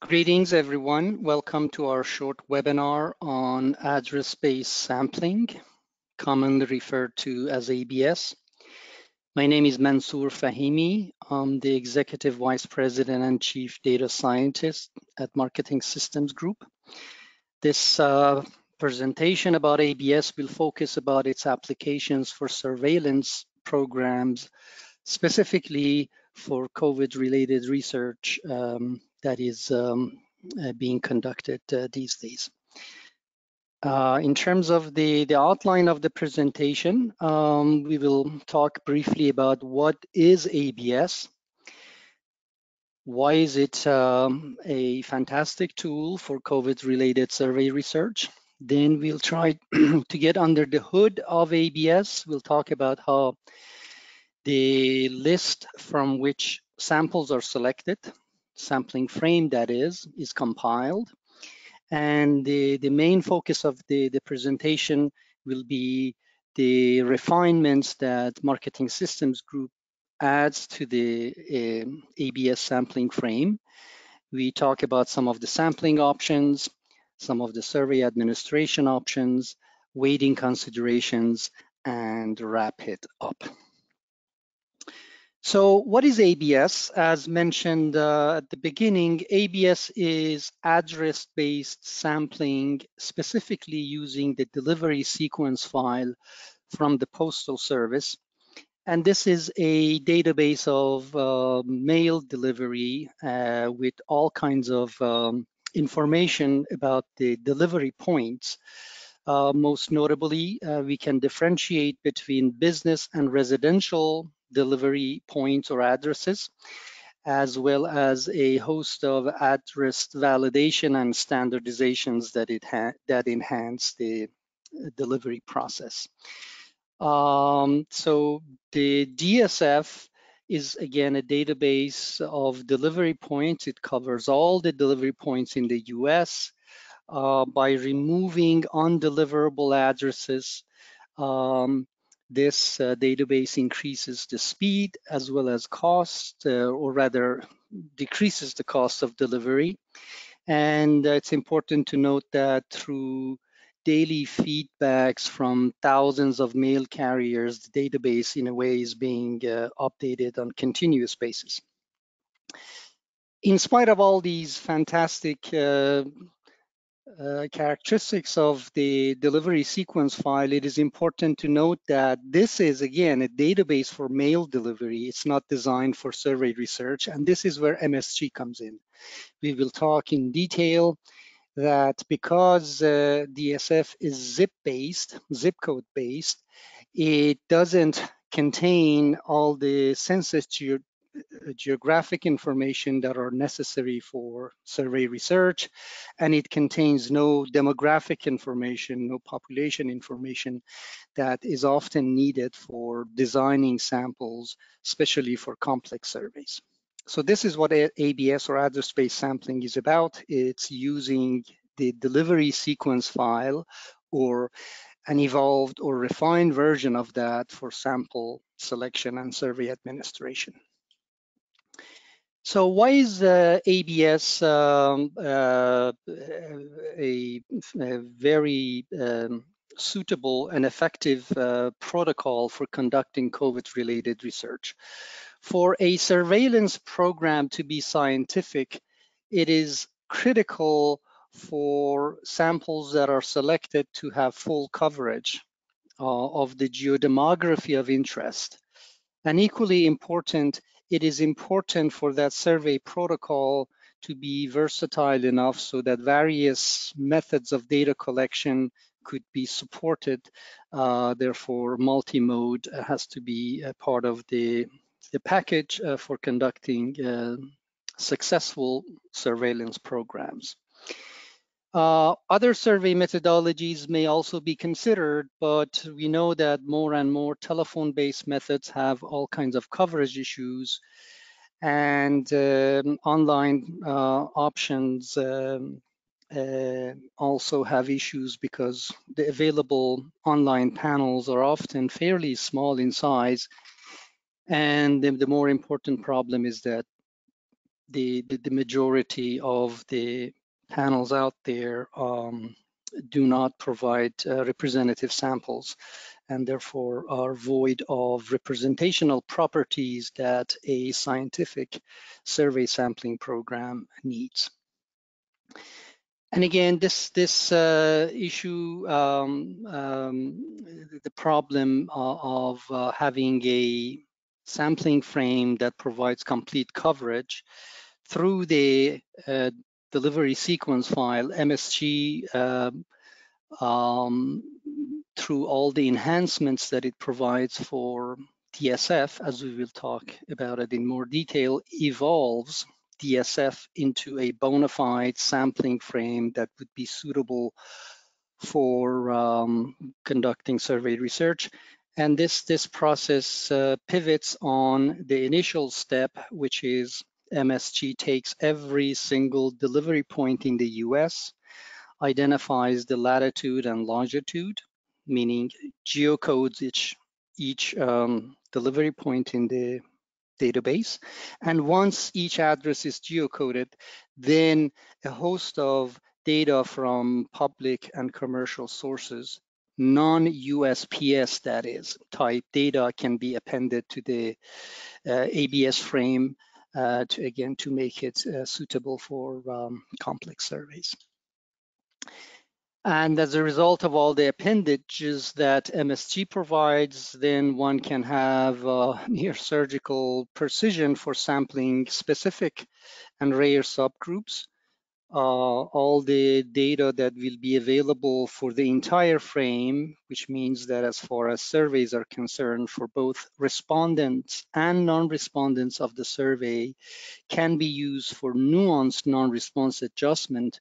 Greetings, everyone. Welcome to our short webinar on address-based sampling, commonly referred to as ABS. My name is Mansour Fahimi. I'm the Executive Vice President and Chief Data Scientist at Marketing Systems Group. This uh, presentation about ABS will focus about its applications for surveillance programs, specifically for COVID-related research um, that is um, uh, being conducted uh, these days. Uh, in terms of the, the outline of the presentation, um, we will talk briefly about what is ABS, why is it um, a fantastic tool for COVID-related survey research, then we'll try to get under the hood of ABS. We'll talk about how the list from which samples are selected, sampling frame that is, is compiled. And the, the main focus of the, the presentation will be the refinements that Marketing Systems Group adds to the uh, um, ABS sampling frame. We talk about some of the sampling options, some of the survey administration options, weighting considerations, and wrap it up. So what is ABS? As mentioned uh, at the beginning, ABS is address-based sampling, specifically using the delivery sequence file from the Postal Service. And this is a database of uh, mail delivery uh, with all kinds of um, information about the delivery points. Uh, most notably, uh, we can differentiate between business and residential delivery points or addresses, as well as a host of address validation and standardizations that it that enhance the delivery process. Um, so the DSF is again a database of delivery points. It covers all the delivery points in the US uh, by removing undeliverable addresses. Um, this uh, database increases the speed as well as cost, uh, or rather decreases the cost of delivery. And it's important to note that through daily feedbacks from thousands of mail carriers, the database in a way is being uh, updated on continuous basis. In spite of all these fantastic uh, uh, characteristics of the delivery sequence file, it is important to note that this is, again, a database for mail delivery. It's not designed for survey research, and this is where MSG comes in. We will talk in detail that because uh, DSF is zip-based, zip code-based, it doesn't contain all the census Uh, geographic information that are necessary for survey research, and it contains no demographic information, no population information that is often needed for designing samples, especially for complex surveys. So this is what ABS or address-based sampling is about. It's using the delivery sequence file or an evolved or refined version of that for sample selection and survey administration. So why is uh, ABS um, uh, a, a, very um, suitable and effective uh, protocol for conducting COVID-related research? For a surveillance program to be scientific, it is critical for samples that are selected to have full coverage uh, of the geodemography of interest. And equally important it is important for that survey protocol to be versatile enough so that various methods of data collection could be supported. Uh, therefore, multi-mode has to be a part of the, the package uh, for conducting uh, successful surveillance programs. Uh, other survey methodologies may also be considered, but we know that more and more telephone-based methods have all kinds of coverage issues and um, online uh, options um, uh, also have issues because the available online panels are often fairly small in size. And the, the more important problem is that the, the, the majority of the panels out there um, do not provide uh, representative samples and therefore are void of representational properties that a scientific survey sampling program needs. And again, this this uh, issue, um, um, the problem of uh, having a sampling frame that provides complete coverage through the uh, delivery sequence file, MSG, um, um, through all the enhancements that it provides for DSF, as we will talk about it in more detail, evolves DSF into a bona fide sampling frame that would be suitable for um, conducting survey research. And this, this process uh, pivots on the initial step, which is MSG takes every single delivery point in the US, identifies the latitude and longitude, meaning geocodes each, each um, delivery point in the database. And once each address is geocoded, then a host of data from public and commercial sources, non-USPS that is, type data can be appended to the uh, ABS frame to again to make it uh, suitable for um, complex surveys. And as a result of all the appendages that MSG provides, then one can have uh, near surgical precision for sampling specific and rare subgroups. Uh, all the data that will be available for the entire frame, which means that as far as surveys are concerned for both respondents and non-respondents of the survey can be used for nuanced non-response adjustment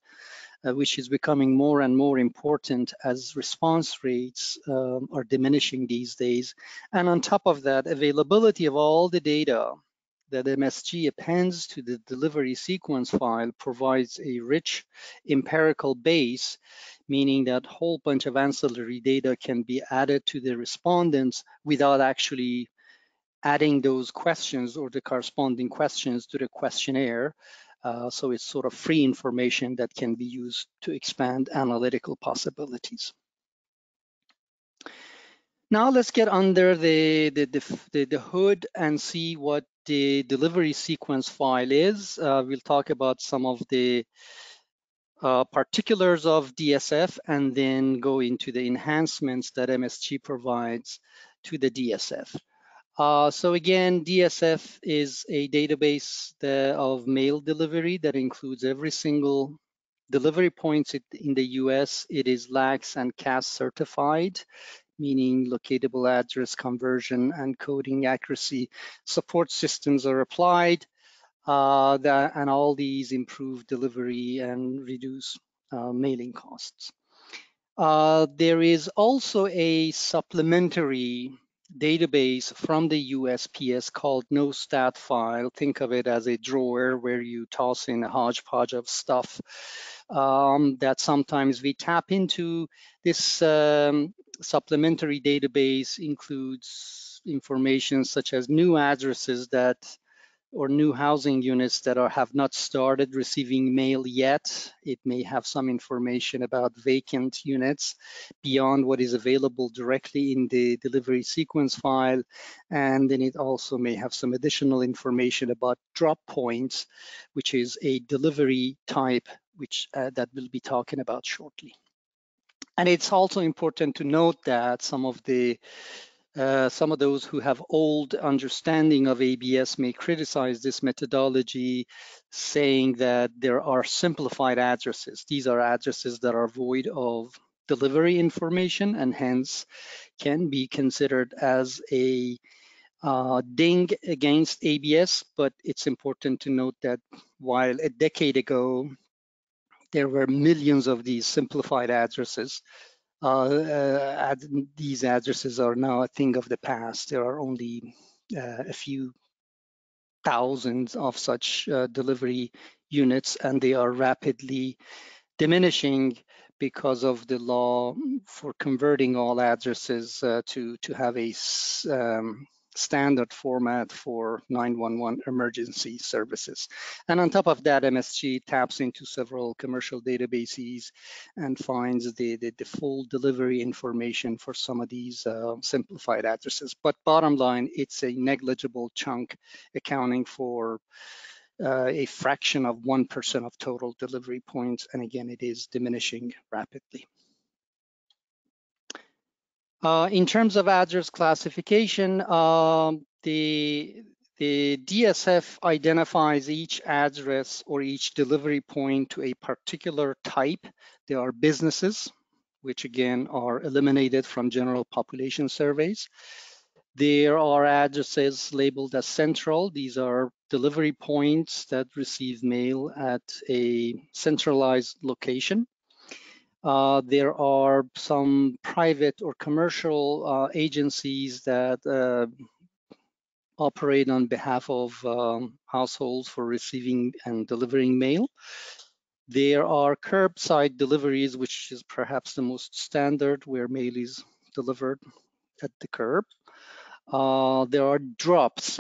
uh, which is becoming more and more important as response rates um, are diminishing these days. And on top of that, availability of all the data that MSG appends to the delivery sequence file provides a rich empirical base, meaning that whole bunch of ancillary data can be added to the respondents without actually adding those questions or the corresponding questions to the questionnaire. Uh, so it's sort of free information that can be used to expand analytical possibilities. Now let's get under the, the, the, the, hood and see what the delivery sequence file is. Uh, we'll talk about some of the uh, particulars of DSF and then go into the enhancements that MSG provides to the DSF. Uh, so again, DSF is a database of mail delivery that includes every single delivery points in the US. It is LACS and CASS certified, meaning locatable address conversion and coding accuracy support systems are applied. Uh, that, and all these improve delivery and reduce uh, mailing costs. Uh, there is also a supplementary database from the USPS called NoStat file. Think of it as a drawer where you toss in a hodgepodge of stuff um, that sometimes we tap into. This um, supplementary database includes information such as new addresses that or new housing units that are, have not started receiving mail yet. It may have some information about vacant units beyond what is available directly in the delivery sequence file. And then it also may have some additional information about drop points, which is a delivery type, which uh, that we'll be talking about shortly. And it's also important to note that some of the uh, some of those who have old understanding of ABS may criticize this methodology, saying that there are simplified addresses. These are addresses that are void of delivery information and hence can be considered as a uh, ding against ABS, but it's important to note that while a decade ago, there were millions of these simplified addresses, uh, uh, ad these addresses are now a thing of the past. There are only uh, a few thousands of such delivery units, and they are rapidly diminishing because of the law for converting all addresses uh, to to have a um, standard format for 911 emergency services. And on top of that, MSG taps into several commercial databases and finds the, the, the full delivery information for some of these uh, simplified addresses. But bottom line, it's a negligible chunk accounting for uh, a fraction of 1% of total delivery points. And again, it is diminishing rapidly. Uh, in terms of address classification, um, the, the DSF identifies each address or each delivery point to a particular type. There are businesses, which again are eliminated from general population surveys. There are addresses labeled as central. These are delivery points that receive mail at a centralized location. Uh, there are some private or commercial uh, agencies that uh, operate on behalf of um, households for receiving and delivering mail. There are curbside deliveries, which is perhaps the most standard where mail is delivered at the curb. Uh, there are drops.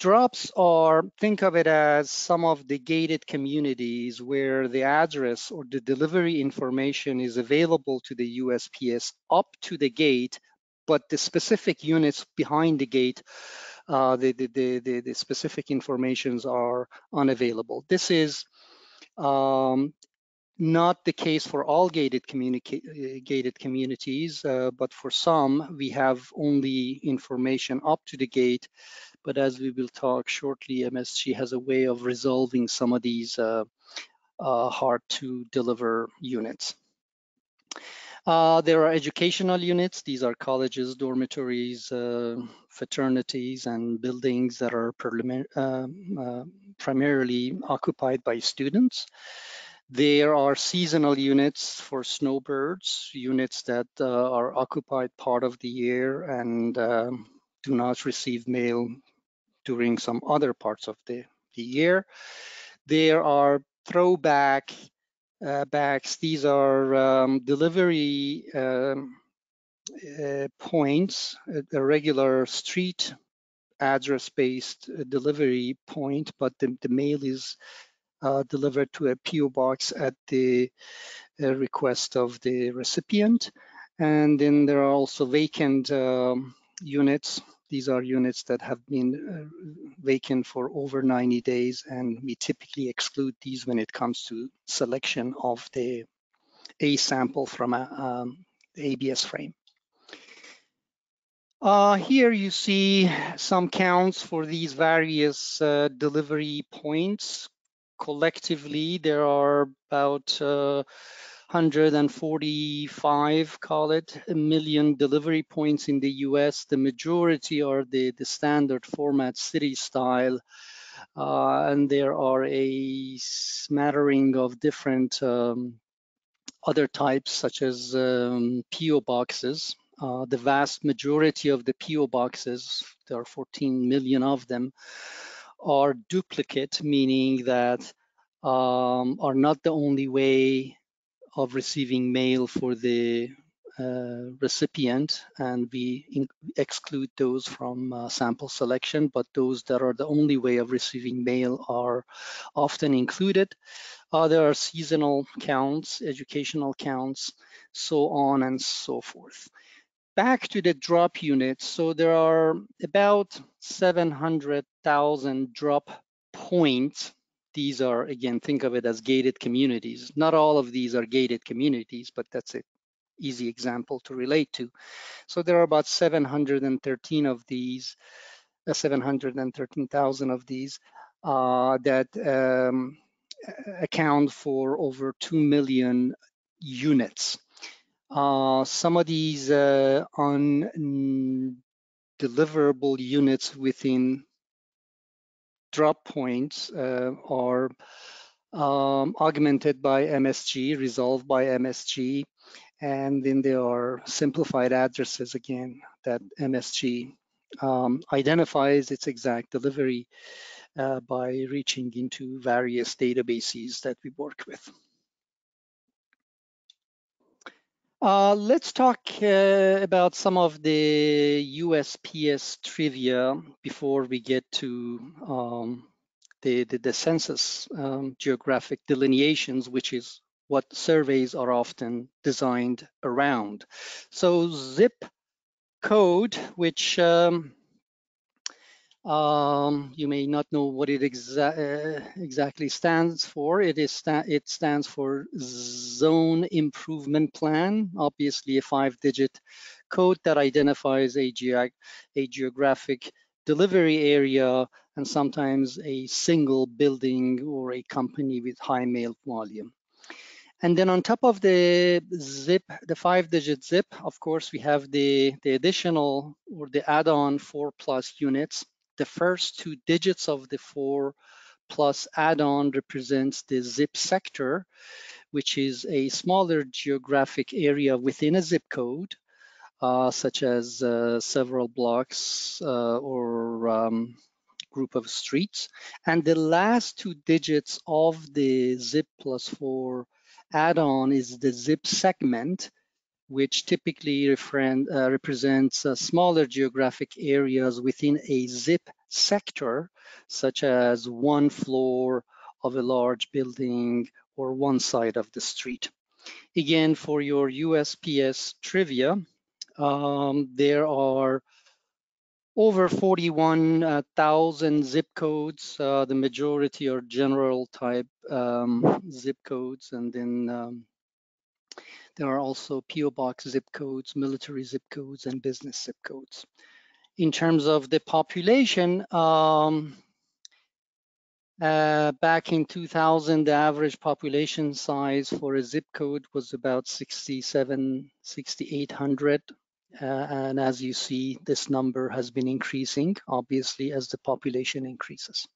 Drops are, think of it as some of the gated communities where the address or the delivery information is available to the USPS up to the gate, but the specific units behind the gate, uh, the, the, the, the, specific informations are unavailable. This is um, not the case for all gated, gated communities, uh, but for some, we have only information up to the gate. But as we will talk shortly, MSG has a way of resolving some of these uh, uh, hard to deliver units. Uh, there are educational units. These are colleges, dormitories, uh, fraternities, and buildings that are um, uh, primarily occupied by students. There are seasonal units for snowbirds, units that uh, are occupied part of the year and um, do not receive mail during some other parts of the, the year. There are throwback uh, bags. These are um, delivery um, uh, points, a regular street address-based uh, delivery point, but the, the mail is uh, delivered to a PO box at the uh, request of the recipient. And then there are also vacant um, units. These are units that have been uh, vacant for over 90 days, and we typically exclude these when it comes to selection of the A sample from a um, ABS frame. Uh, here you see some counts for these various uh, delivery points collectively, there are about uh, 145, call it, a million delivery points in the US. The majority are the, the standard format city style. Uh, and there are a smattering of different um, other types, such as um, PO boxes. Uh, the vast majority of the PO boxes, there are 14 million of them, are duplicate, meaning that um, are not the only way of receiving mail for the uh, recipient, and we exclude those from uh, sample selection, but those that are the only way of receiving mail are often included. Uh, there are seasonal counts, educational counts, so on and so forth back to the drop units. So there are about 700,000 drop points. These are, again, think of it as gated communities. Not all of these are gated communities, but that's an easy example to relate to. So there are about 713 of these, uh, 713,000 of these uh, that um, account for over 2 million units. Uh, some of these uh, undeliverable units within drop points uh, are um, augmented by MSG, resolved by MSG, and then there are simplified addresses again that MSG um, identifies its exact delivery uh, by reaching into various databases that we work with. Uh, let's talk uh, about some of the USPS trivia before we get to um, the, the, the, census um, geographic delineations, which is what surveys are often designed around. So zip code, which um, um, you may not know what it exa uh, exactly stands for. It is sta it stands for Zone Improvement Plan. Obviously, a five-digit code that identifies a, ge a geographic delivery area and sometimes a single building or a company with high mail volume. And then on top of the zip, the five digit zip, of course, we have the, the additional or the add-on four plus units the first two digits of the four plus add-on represents the zip sector, which is a smaller geographic area within a zip code, uh, such as uh, several blocks uh, or um, group of streets. And the last two digits of the zip plus four add-on is the zip segment, which typically uh, represents uh, smaller geographic areas within a zip sector, such as one floor of a large building or one side of the street. Again, for your USPS trivia, um, there are over 41,000 zip codes. Uh, the majority are general type um, zip codes, and then um, there are also PO box zip codes, military zip codes, and business zip codes. In terms of the population, um, uh, back in 2000, the average population size for a zip code was about 67, 6,800. Uh, and as you see, this number has been increasing, obviously, as the population increases.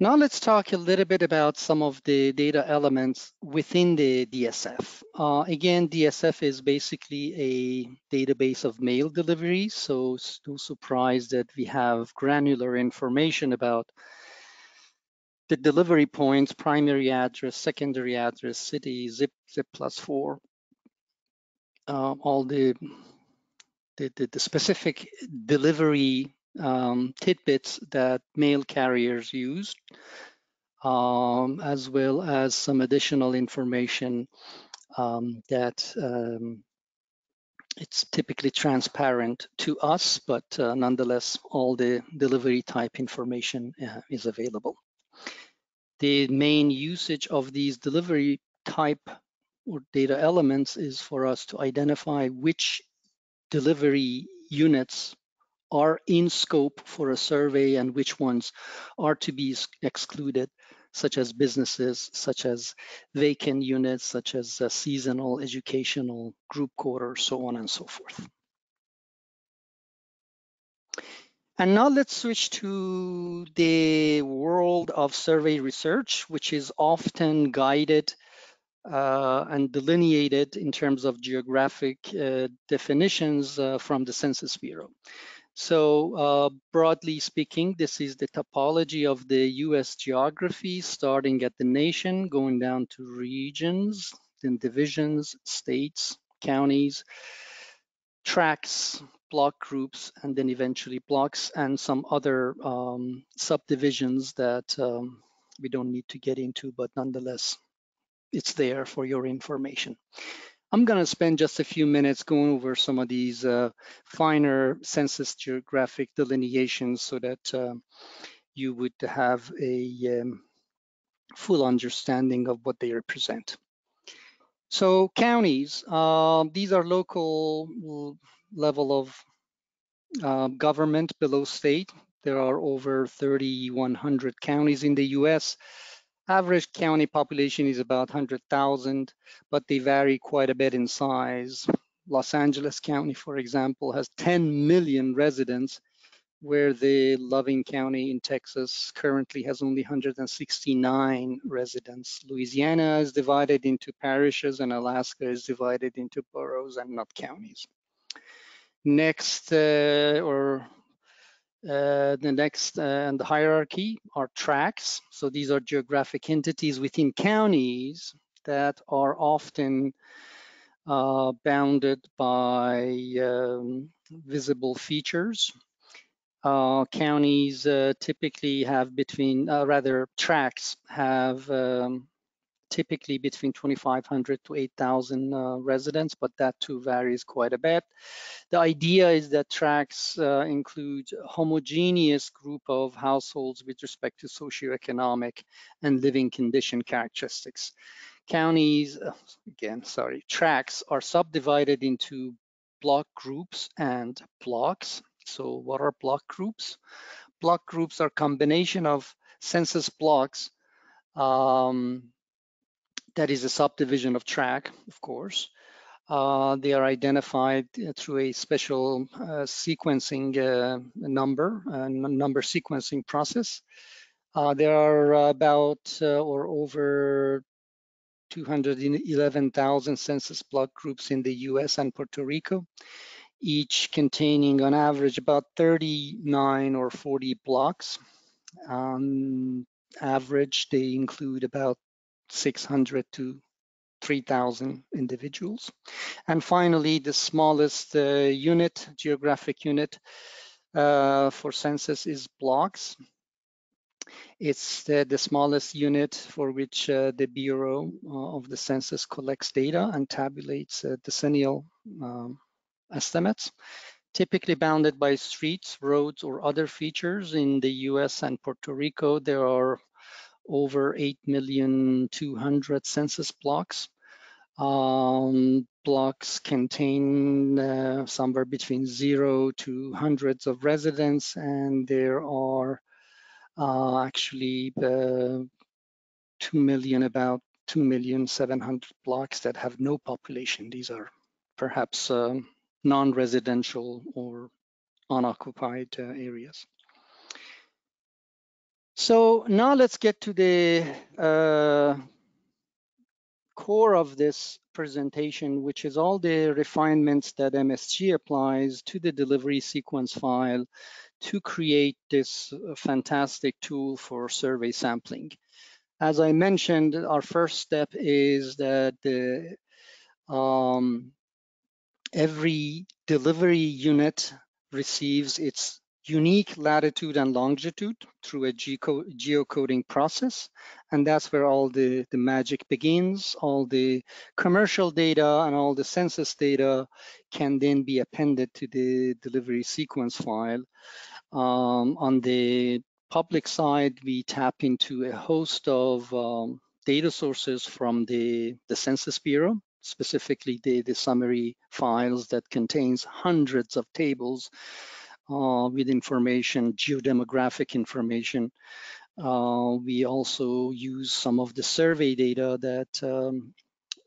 Now let's talk a little bit about some of the data elements within the DSF. Uh, again, DSF is basically a database of mail delivery, so it's no surprise that we have granular information about the delivery points, primary address, secondary address, city, zip, zip plus four, uh, all the, the, the, the specific delivery um, tidbits that mail carriers use, um, as well as some additional information um, that um, it's typically transparent to us, but uh, nonetheless, all the delivery type information uh, is available. The main usage of these delivery type or data elements is for us to identify which delivery units are in scope for a survey and which ones are to be excluded, such as businesses, such as vacant units, such as seasonal, educational, group quarters, so on and so forth. And now let's switch to the world of survey research, which is often guided uh, and delineated in terms of geographic uh, definitions uh, from the Census Bureau. So uh, broadly speaking, this is the topology of the US geography, starting at the nation, going down to regions, then divisions, states, counties, tracts, block groups, and then eventually blocks and some other um, subdivisions that um, we don't need to get into, but nonetheless, it's there for your information. I'm going to spend just a few minutes going over some of these uh, finer census geographic delineations so that uh, you would have a um, full understanding of what they represent. So counties, uh, these are local level of uh, government below state. There are over 3,100 counties in the US. Average county population is about 100,000, but they vary quite a bit in size. Los Angeles County, for example, has 10 million residents, where the Loving County in Texas currently has only 169 residents. Louisiana is divided into parishes and Alaska is divided into boroughs and not counties. Next, uh, or uh, the next uh, and the hierarchy are tracts. So these are geographic entities within counties that are often uh, bounded by um, visible features. Uh, counties uh, typically have between, rather tracts have um, typically between 2,500 to 8,000 uh, residents, but that too varies quite a bit. The idea is that tracts uh, include homogeneous group of households with respect to socioeconomic and living condition characteristics. Counties, uh, again, sorry, tracts are subdivided into block groups and blocks. So what are block groups? Block groups are combination of census blocks um, that is a subdivision of track, of course. Uh, they are identified through a special uh, sequencing uh, number, number sequencing process. Uh, there are about uh, or over 211,000 census block groups in the US and Puerto Rico, each containing on average about 39 or 40 blocks. On average, they include about 600 to 3,000 individuals. And finally, the smallest uh, unit, geographic unit uh, for census is blocks. It's the, the smallest unit for which uh, the Bureau uh, of the Census collects data and tabulates uh, decennial um, estimates typically bounded by streets, roads, or other features. In the US and Puerto Rico, there are over 8,200 census blocks. Um, blocks contain uh, somewhere between zero to hundreds of residents, and there are uh, actually uh, 2 million, about 2 million 700 blocks that have no population. These are perhaps um, non-residential or unoccupied uh, areas. So now let's get to the uh, core of this presentation, which is all the refinements that MSG applies to the delivery sequence file to create this uh, fantastic tool for survey sampling. As I mentioned, our first step is that the, um, every delivery unit receives its unique latitude and longitude through a geocoding process. And that's where all the, the magic begins. All the commercial data and all the census data can then be appended to the delivery sequence file. Um, on the public side, we tap into a host of um, data sources from the, the Census Bureau, specifically the, the summary files that contains hundreds of tables uh, with information, geodemographic information. Uh, we also use some of the survey data that um,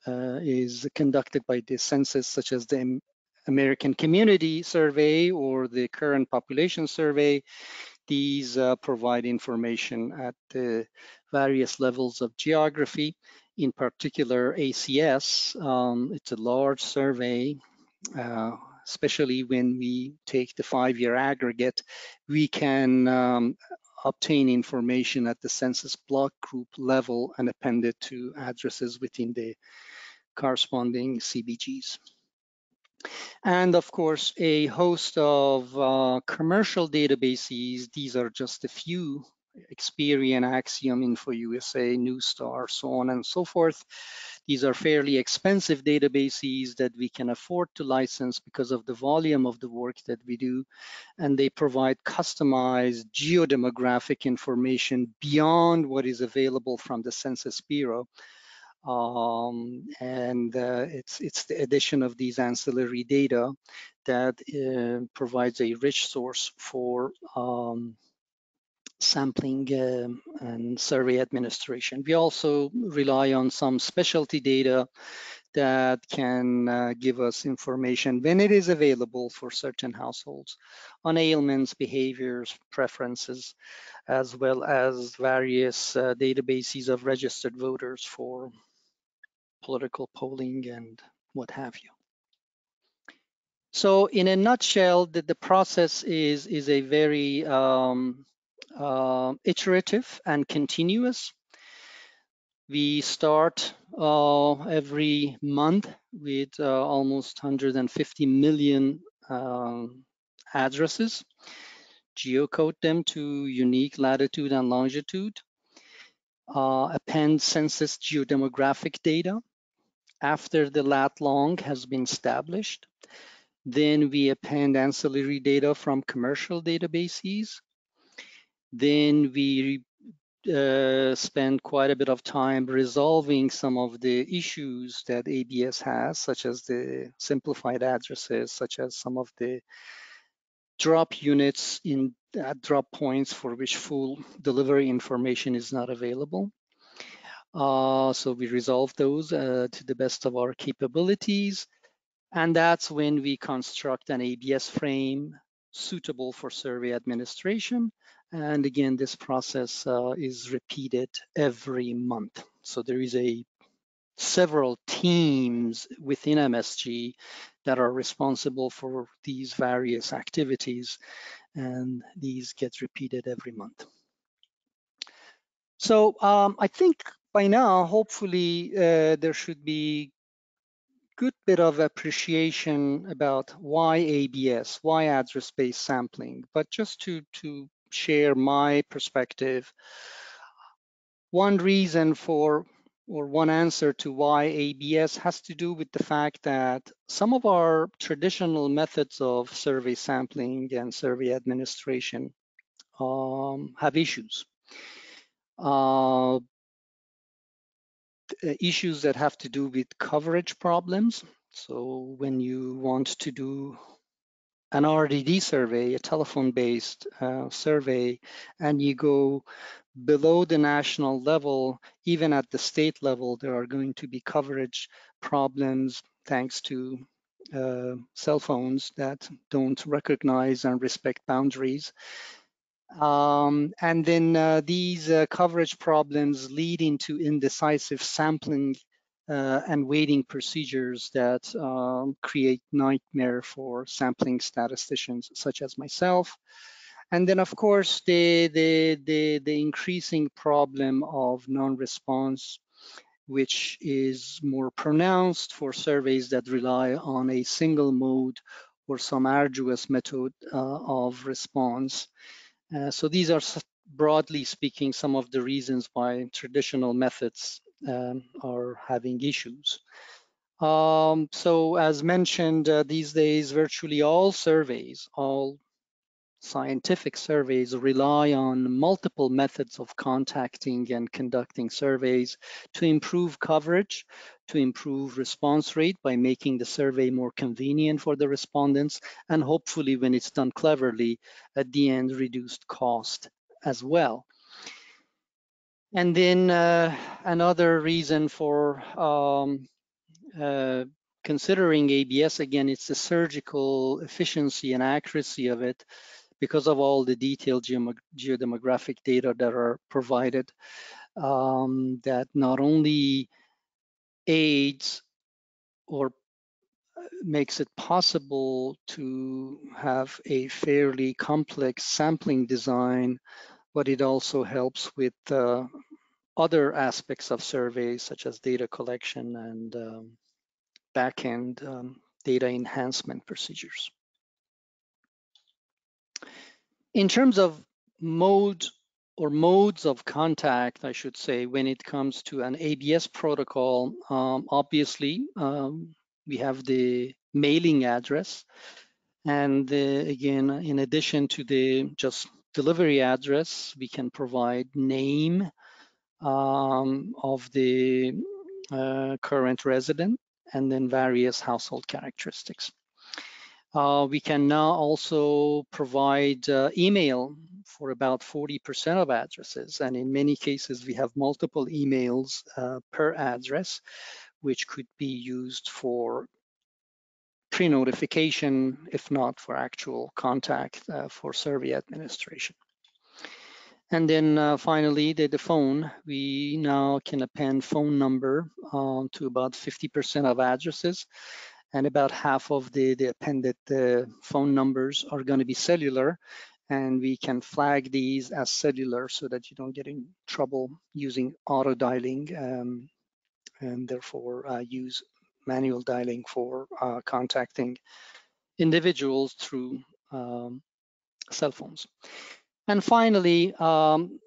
uh, is conducted by the census, such as the American Community Survey or the Current Population Survey. These uh, provide information at the various levels of geography. In particular, ACS, um, it's a large survey uh, especially when we take the five-year aggregate, we can um, obtain information at the census block group level and append it to addresses within the corresponding CBGs. And of course, a host of uh, commercial databases. These are just a few Experian, Acxiom, InfoUSA, Neustar, so on and so forth. These are fairly expensive databases that we can afford to license because of the volume of the work that we do. And they provide customized geodemographic information beyond what is available from the Census Bureau. Um, and uh, it's, it's the addition of these ancillary data that uh, provides a rich source for um, sampling um, and survey administration. We also rely on some specialty data that can uh, give us information when it is available for certain households on ailments, behaviors, preferences, as well as various uh, databases of registered voters for political polling and what have you. So in a nutshell, the, the process is, is a very um, uh, iterative and continuous. We start uh, every month with uh, almost 150 million um, addresses, geocode them to unique latitude and longitude, uh, append census geodemographic data after the lat long has been established. Then we append ancillary data from commercial databases. Then we uh, spend quite a bit of time resolving some of the issues that ABS has, such as the simplified addresses, such as some of the drop units in uh, drop points for which full delivery information is not available. Uh, so we resolve those uh, to the best of our capabilities. And that's when we construct an ABS frame suitable for survey administration. And again, this process uh, is repeated every month. So there is a several teams within MSG that are responsible for these various activities, and these get repeated every month. So um, I think by now, hopefully, uh, there should be good bit of appreciation about why ABS, why address-based sampling. But just to, to share my perspective, one reason for or one answer to why ABS has to do with the fact that some of our traditional methods of survey sampling and survey administration um, have issues. Uh, issues that have to do with coverage problems. So when you want to do an RDD survey, a telephone-based uh, survey, and you go below the national level, even at the state level, there are going to be coverage problems thanks to uh, cell phones that don't recognize and respect boundaries. Um, and then uh, these uh, coverage problems lead into indecisive sampling uh, and weighting procedures that um, create nightmare for sampling statisticians such as myself. And then, of course, the, the, the, the increasing problem of non-response, which is more pronounced for surveys that rely on a single mode or some arduous method uh, of response. Uh, so these are broadly speaking some of the reasons why traditional methods um, are having issues. Um, so as mentioned, uh, these days, virtually all surveys, all scientific surveys rely on multiple methods of contacting and conducting surveys to improve coverage, to improve response rate by making the survey more convenient for the respondents, and hopefully when it's done cleverly, at the end, reduced cost as well. And then uh, another reason for um, uh, considering ABS, again, it's the surgical efficiency and accuracy of it because of all the detailed geodemographic data that are provided um, that not only aids or uh, makes it possible to have a fairly complex sampling design, but it also helps with uh, other aspects of surveys such as data collection and um, backend um, data enhancement procedures. In terms of mode or modes of contact, I should say, when it comes to an ABS protocol, um, obviously, um, we have the mailing address. And uh, again, in addition to the just delivery address, we can provide name um, of the uh, current resident and then various household characteristics. Uh, we can now also provide uh, email for about 40% of addresses. And in many cases, we have multiple emails uh, per address, which could be used for pre-notification, if not for actual contact uh, for survey administration. And then uh, finally, the, the, phone, we now can append phone number um, to about 50% of addresses and about half of the, the appended uh, phone numbers are going to be cellular and we can flag these as cellular so that you don't get in trouble using auto dialing um, and therefore uh, use manual dialing for uh, contacting individuals through um, cell phones. And finally, um,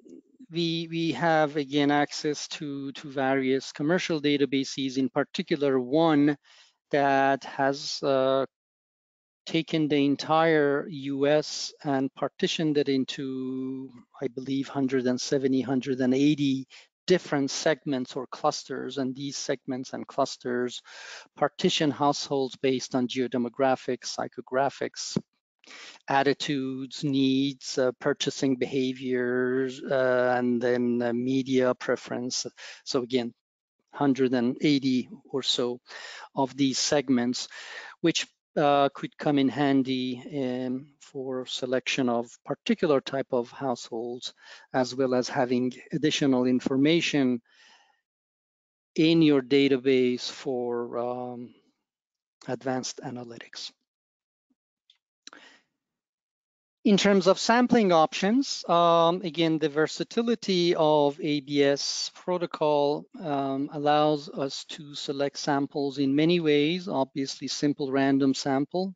we, we have again access to, to various commercial databases, in particular one that has uh, taken the entire US and partitioned it into, I believe, 170, 180 different segments or clusters. And these segments and clusters partition households based on geodemographics, psychographics, attitudes, needs, uh, purchasing behaviors, uh, and then uh, media preference. So again, 180 or so of these segments, which uh, could come in handy um, for selection of particular type of households, as well as having additional information in your database for um, advanced analytics. In terms of sampling options, um, again, the versatility of ABS protocol um, allows us to select samples in many ways, obviously simple random sample,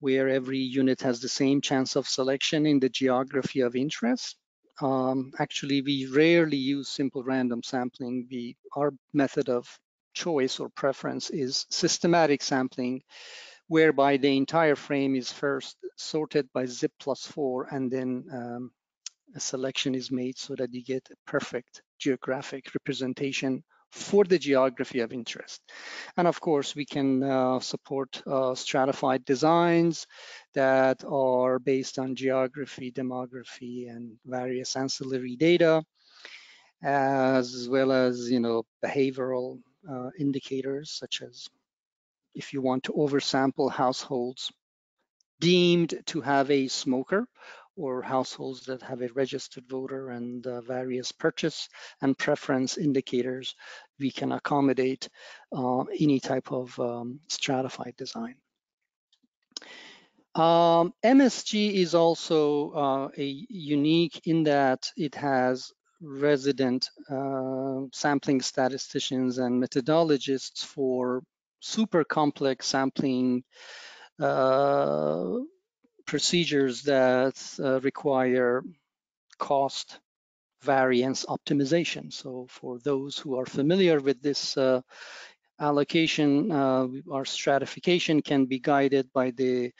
where every unit has the same chance of selection in the geography of interest. Um, actually, we rarely use simple random sampling. We, our method of choice or preference is systematic sampling, whereby the entire frame is first sorted by zip plus four and then um, a selection is made so that you get a perfect geographic representation for the geography of interest. And of course, we can uh, support uh, stratified designs that are based on geography, demography, and various ancillary data, as well as you know behavioral uh, indicators such as if you want to oversample households deemed to have a smoker or households that have a registered voter and uh, various purchase and preference indicators, we can accommodate uh, any type of um, stratified design. Um, MSG is also uh, a unique in that it has resident uh, sampling statisticians and methodologists for super complex sampling uh, procedures that uh, require cost variance optimization. So for those who are familiar with this uh, allocation, uh, our stratification can be guided by the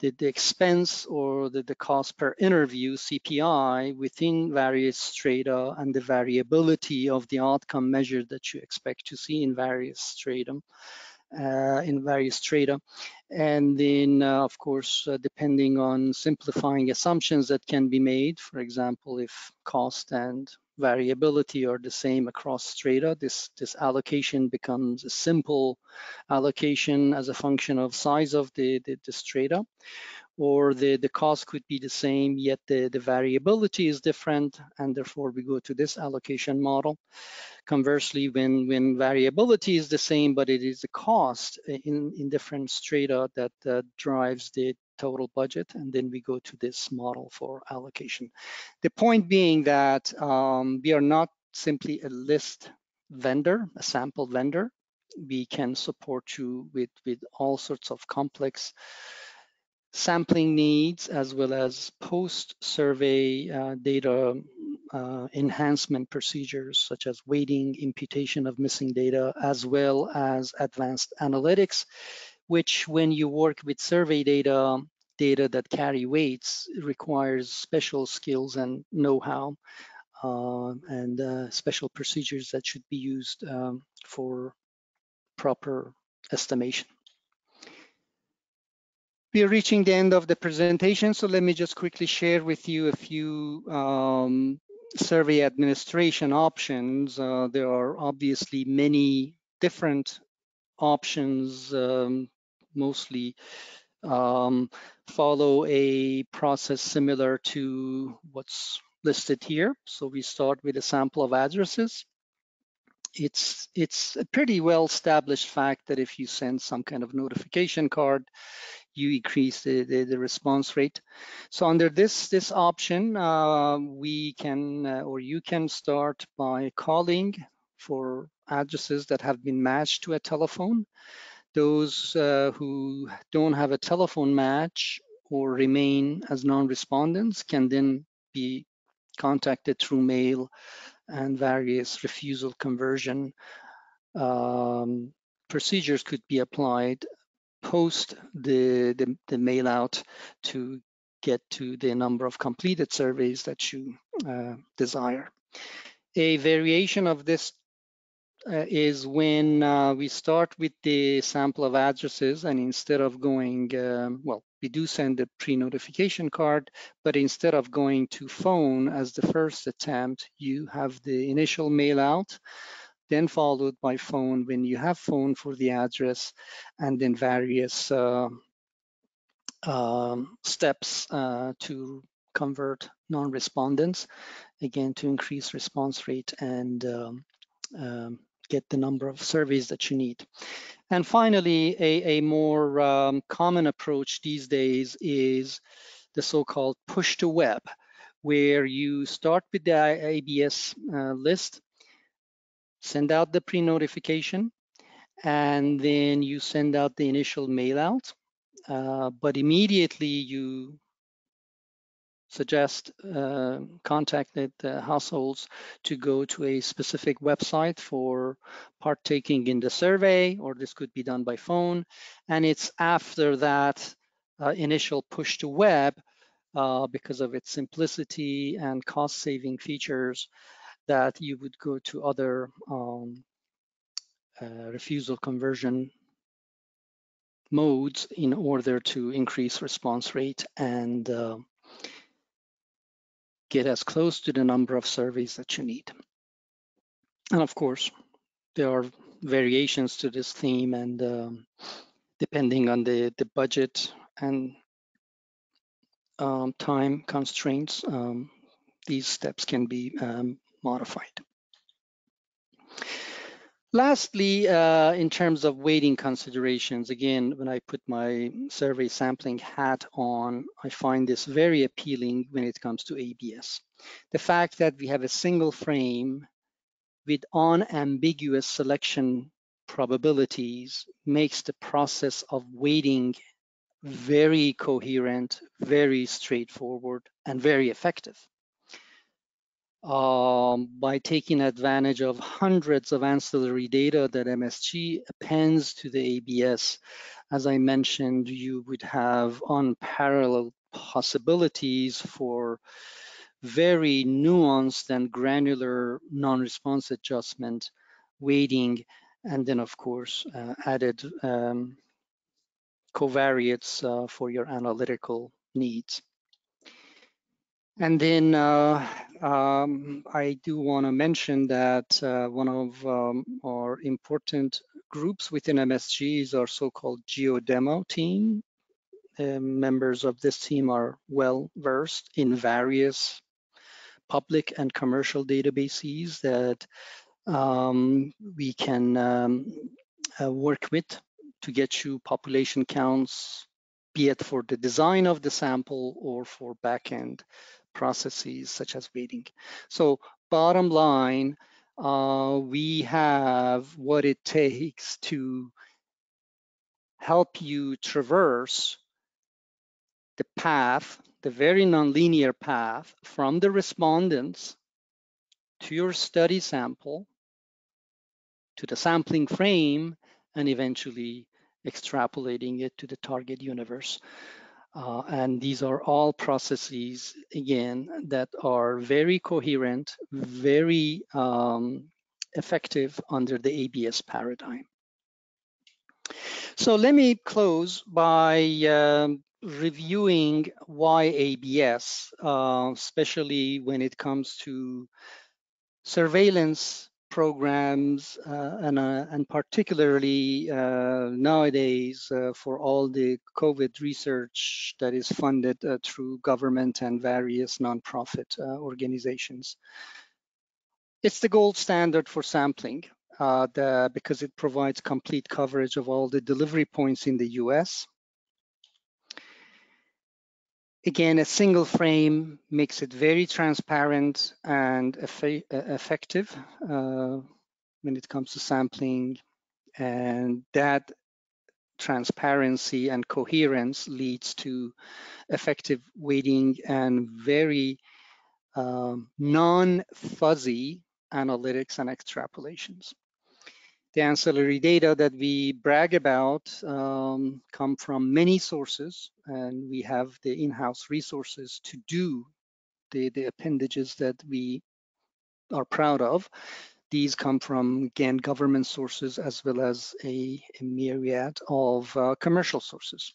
the, the expense or the, the cost per interview CPI within various strata and the variability of the outcome measure that you expect to see in various stratum in various strata. And then, uh, of course, uh, depending on simplifying assumptions that can be made, for example, if cost and variability are the same across strata, this, this allocation becomes a simple allocation as a function of size of the, the, the strata or the, the cost could be the same, yet the, the variability is different, and therefore we go to this allocation model. Conversely, when, when variability is the same, but it is the cost in, in different strata that uh, drives the total budget, and then we go to this model for allocation. The point being that um, we are not simply a list vendor, a sample vendor. We can support you with, with all sorts of complex sampling needs as well as post-survey uh, data uh, enhancement procedures such as weighting, imputation of missing data, as well as advanced analytics, which when you work with survey data, data that carry weights requires special skills and know-how uh, and uh, special procedures that should be used um, for proper estimation. We are reaching the end of the presentation, so let me just quickly share with you a few um, survey administration options. Uh, there are obviously many different options, um, mostly um, follow a process similar to what's listed here. So we start with a sample of addresses. It's, it's a pretty well established fact that if you send some kind of notification card, you increase the, the, the, response rate. So under this, this option, uh, we can, uh, or you can start by calling for addresses that have been matched to a telephone. Those uh, who don't have a telephone match or remain as non-respondents can then be contacted through mail and various refusal conversion um, procedures could be applied post the, the, the, mail out to get to the number of completed surveys that you uh, desire. A variation of this uh, is when uh, we start with the sample of addresses and instead of going, um, well, we do send a pre-notification card, but instead of going to phone as the first attempt, you have the initial mail out, then followed by phone when you have phone for the address, and then various uh, um, steps uh, to convert non-respondents, again, to increase response rate and um, um, get the number of surveys that you need. And finally, a, a more um, common approach these days is the so-called push to web, where you start with the ABS uh, list, send out the pre-notification, and then you send out the initial mail out. Uh, but immediately you suggest uh, contacted uh, households to go to a specific website for partaking in the survey, or this could be done by phone. And it's after that uh, initial push to web, uh, because of its simplicity and cost saving features, that you would go to other um, uh, refusal conversion modes in order to increase response rate and uh, get as close to the number of surveys that you need. And of course, there are variations to this theme and um, depending on the, the budget and um, time constraints, um, these steps can be um, modified. Lastly, uh, in terms of weighting considerations, again, when I put my survey sampling hat on, I find this very appealing when it comes to ABS. The fact that we have a single frame with unambiguous selection probabilities makes the process of weighting very coherent, very straightforward, and very effective um, by taking advantage of hundreds of ancillary data that MSG appends to the ABS. As I mentioned, you would have unparalleled possibilities for very nuanced and granular non-response adjustment, weighting, and then of course uh, added um, covariates uh, for your analytical needs. And then uh, um, I do want to mention that uh, one of um, our important groups within MSG is our so-called GeoDemo team. Uh, members of this team are well versed in various public and commercial databases that um, we can um, uh, work with to get you population counts, be it for the design of the sample or for backend processes such as weighting. So bottom line, uh, we have what it takes to help you traverse the path, the very nonlinear path from the respondents to your study sample, to the sampling frame, and eventually extrapolating it to the target universe. Uh, and these are all processes, again, that are very coherent, very um, effective under the ABS paradigm. So let me close by um, reviewing why ABS, uh, especially when it comes to surveillance programs uh, and, uh, and particularly uh, nowadays for all the COVID research that is funded through government and various nonprofit organizations. It's the gold standard for sampling the, because it provides complete coverage of all the delivery points in the US. Again, a single frame makes it very transparent and eff effective uh, when it comes to sampling. And that transparency and coherence leads to effective weighting and very um, non-fuzzy analytics and extrapolations. The ancillary data that we brag about um, come from many sources, and we have the in-house resources to do the, the appendages that we are proud of. These come from, again, government sources as well as a, a myriad of uh, commercial sources.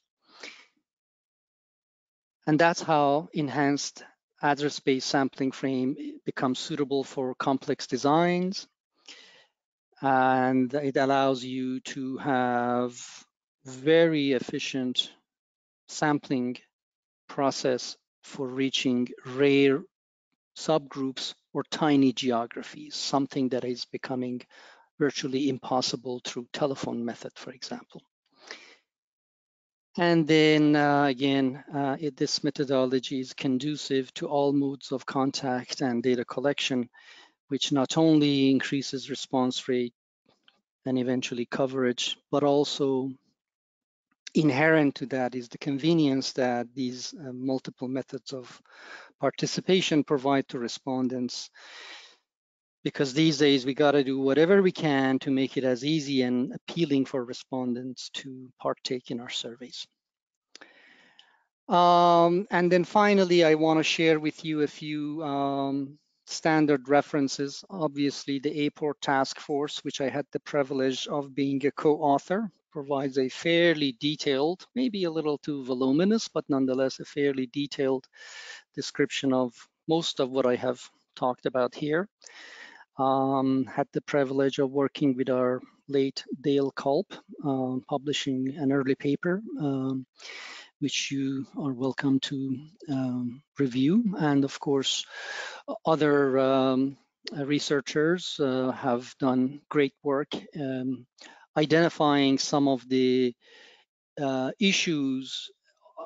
And that's how enhanced address-based sampling frame becomes suitable for complex designs and it allows you to have very efficient sampling process for reaching rare subgroups or tiny geographies, something that is becoming virtually impossible through telephone method, for example. And then uh, again, uh, it, this methodology is conducive to all modes of contact and data collection which not only increases response rate and eventually coverage, but also inherent to that is the convenience that these uh, multiple methods of participation provide to respondents. Because these days we got to do whatever we can to make it as easy and appealing for respondents to partake in our surveys. Um, and then finally, I want to share with you a few um, standard references. Obviously, the AAPOR task force, which I had the privilege of being a co-author, provides a fairly detailed, maybe a little too voluminous, but nonetheless a fairly detailed description of most of what I have talked about here. Um, had the privilege of working with our late Dale Kulp, um, publishing an early paper um, which you are welcome to um, review. And of course, other um, researchers uh, have done great work um, identifying some of the uh, issues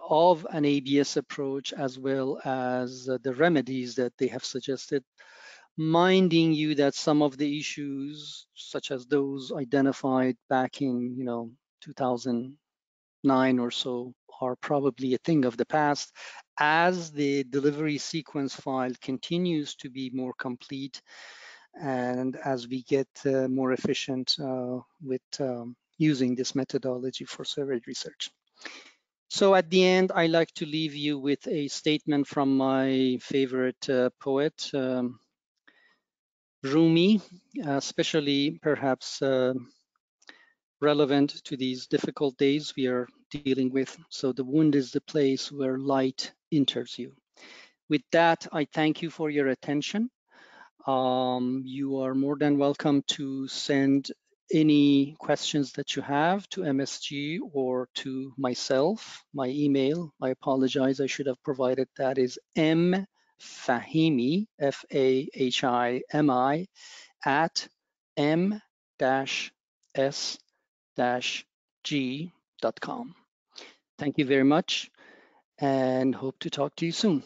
of an ABS approach as well as uh, the remedies that they have suggested minding you that some of the issues such as those identified back in you know 2009 or so are probably a thing of the past as the delivery sequence file continues to be more complete and as we get uh, more efficient uh, with um, using this methodology for survey research. So at the end, I like to leave you with a statement from my favorite uh, poet, um, Rumi, especially perhaps uh, relevant to these difficult days we are dealing with. So the wound is the place where light enters you. With that, I thank you for your attention. Um, you are more than welcome to send any questions that you have to MSG or to myself. My email, I apologize, I should have provided that is m fahimi, F-A-H-I-M-I, at m-s-g.com. Thank you very much and hope to talk to you soon.